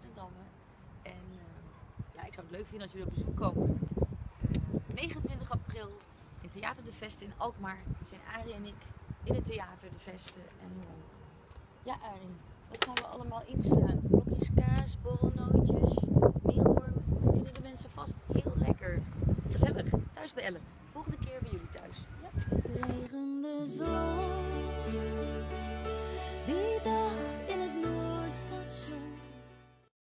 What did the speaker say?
Rotterdammen. En eh, ja, ik zou het leuk vinden als jullie op bezoek komen. Eh, 29 april in Theater de Veste in Alkmaar zijn Arie en ik in het Theater de Veste. En eh, ja, Arie, wat gaan we allemaal inslaan? Blokjes kaas, borrelnootjes, meelwormen. Vinden de mensen vast heel lekker. Gezellig, thuis bij Ellen. Volgende keer bij jullie thuis.